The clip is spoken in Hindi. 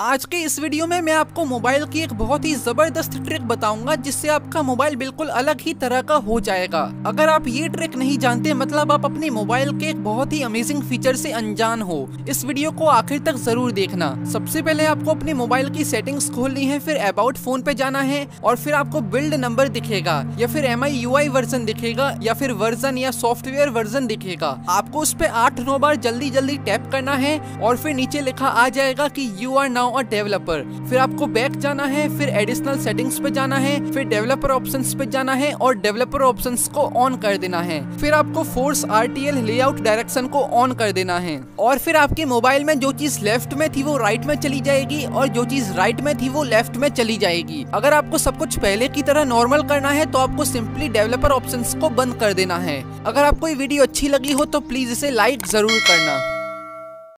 आज के इस वीडियो में मैं आपको मोबाइल की एक बहुत ही ज़बरदस्त ट्रिक बताऊँगा, जिससे आपका मोबाइल बिल्कुल अलग ही तरह का हो जाएगा। अगर आप ये ट्रिक नहीं जानते मतलब आप अपने मोबाइल के एक बहुत ही अमेजिंग फीचर से अनजान हो, इस वीडियो को आखिर तक ज़रूर देखना। सबसे पहले आपको अपने मोबाइल की सेटिंग्स खोलनी है, फिर अबाउट फ़ोन पे जाना है, और फिर आपको बिल्ड नंबर दिखेगा, या फिर M I U I version दिखेगा, या फिर वर्जन या सॉफ्टवेयर वर्जन दिखेगा। आपको उस पर आठ नौ बार जल्दी जल्दी टैप करना है, और फिर नीचे लिखा आ जाएगा की you are now now a developer. फिर आपको बैक जाना है, फिर एडिशनल सेटिंग्स पे जाना है, फिर डेवलपर ऑप्शंस पे जाना है और डेवलपर ऑप्शंस को ऑन कर देना है। फिर आपको फोर्स आरटीएल लेआउट डायरेक्शन को ऑन कर देना है। और फिर आपके मोबाइल में जो चीज़ लेफ़्ट में थी वो राइट में चली जाएगी और जो चीज़ राइट में थी वो लेफ़्ट में चली जाएगी। अगर आपको सब कुछ पहले की तरह नॉर्मल करना है तो आपको सिंपली डेवलपर ऑप्शन को बंद कर देना है। अगर आपको ये वीडियो अच्छी लगी हो तो प्लीज़ इसे लाइक ज़रूर करना।